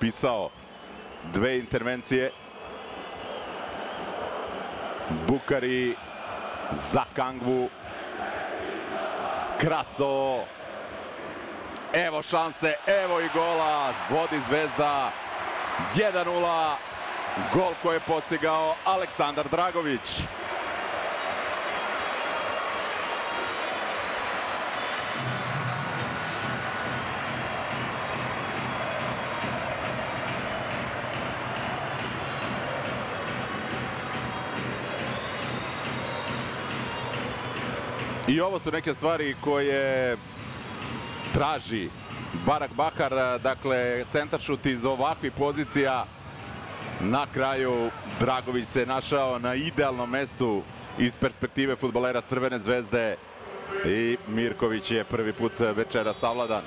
upisao dve intervencije. Bukari za Kangvu. Kraso. Evo šanse, evo i gola. Vodi Zvezda. 1-0. Gol koji je postigao Aleksandar Dragović. I ovo su neke stvari koje traži Barak Bahar, dakle centaršut iz ovakvih pozicija. Na kraju Dragović se našao na idealnom mestu iz perspektive futbolera Crvene zvezde i Mirković je prvi put večera savladan.